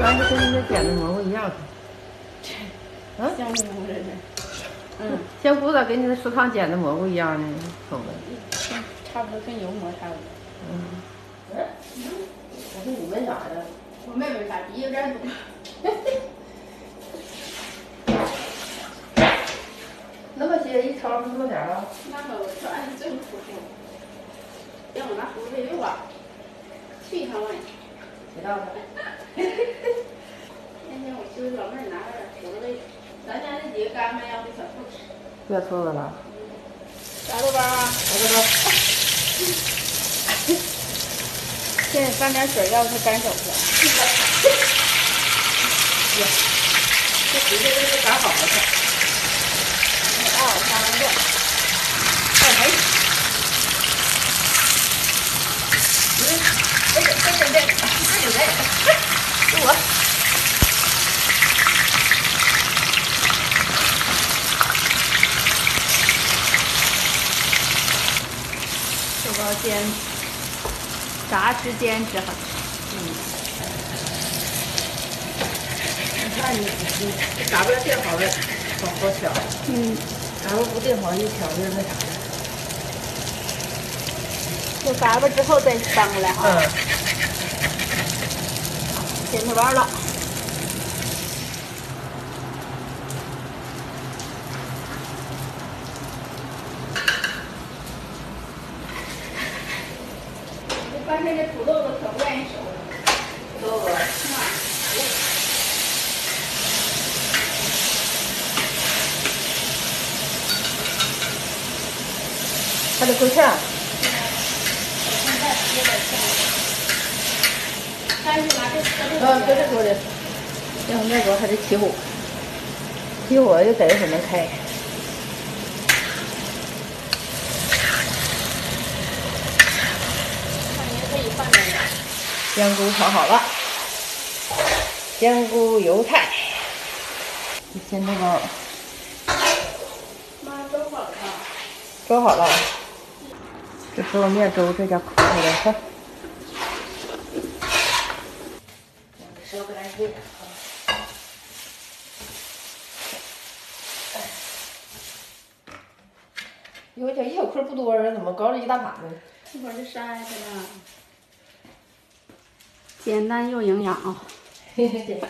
完就跟人家捡的蘑菇一样。嗯，香乎乎的。嗯，香菇咋跟你那食堂捡的蘑菇一样呢？口味。差不多跟油馍差不多。嗯。哎，我说你问啥呀？我没问啥，笔有点多。那么些一炒是多少钱了？那个我说俺是最后出手。要我拿葫芦油啊，去一趟问。知道了。那天我就是老妹儿拿了点葫芦油，咱家那几个干巴样的小兔吃。别错了啦。啥豆包啊？啥豆包？现在放点水，要不它干手去。呀，这直接就是干好了的。啊，三完过。哎嘿。嗯，这个这个这个，这有这个，给我。煎，炸吃煎吃好。嗯。你看你你这嘎巴垫好了，好好挑。嗯。嘎巴不垫好，一挑就那啥了。这嘎巴之后再翻过来哈。嗯。煎它完了。发现这土豆子可不愿意熟，土豆子，还得够呛。现在有点呛。但是拿这嗯，这是多的。要那时候还得起火，起火又等一会儿能开。香菇炒好了，香菇油菜，煎豆包。妈，粥好了。粥好了，这是我面粥，这家可口的，看。烧个来水。哟，这一小块不多啊，怎么搞了一大盘呢？一会儿就筛开了。简单又营养啊！嘿嘿嘿。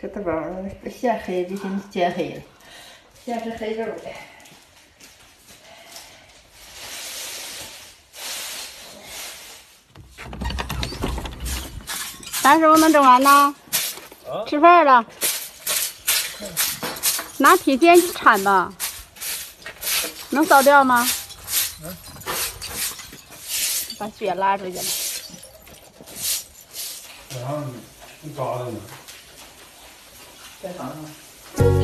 这豆包馅黑，就先煎黑了，馅是黑肉的。啥时候能整完呢？吃饭了。拿铁锨去铲吧。能扫掉吗？把血拉出去了。然后你扎的呢？在床上。